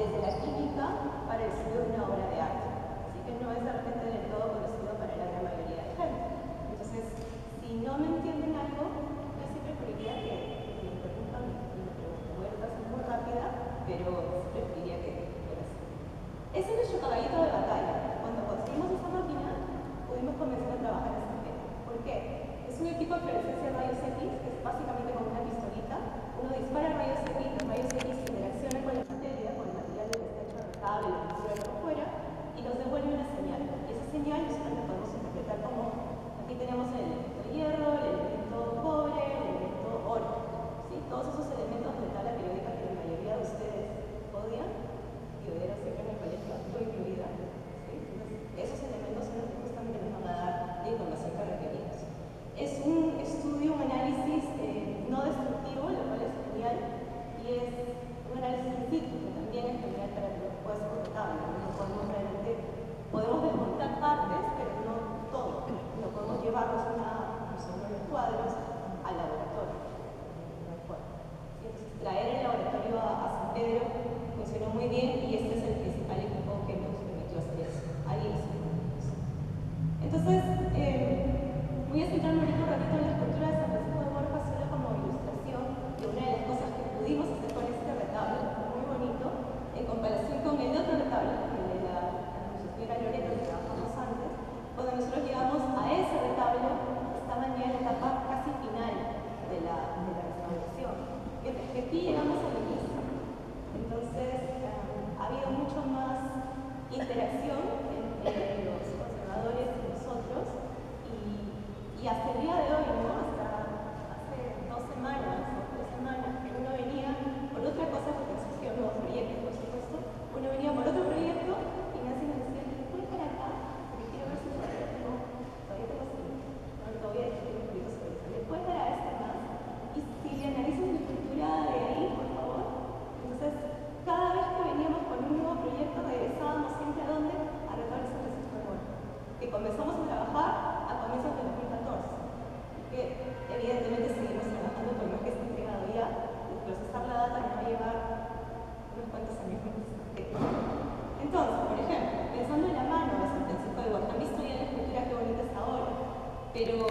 desde la química para el estudio de una obra de arte. Así que no es realmente del todo conocido para la gran mayoría de gente. Entonces, si no me entienden algo, yo siempre preferiría que me preguntan, me preguntan, voy a muy rápida, pero preferiría que Ese es nuestro caballito de batalla. Cuando conseguimos esta máquina, pudimos comenzar a trabajar en este tema. ¿Por qué? Es un equipo de Funcionó muy bien pero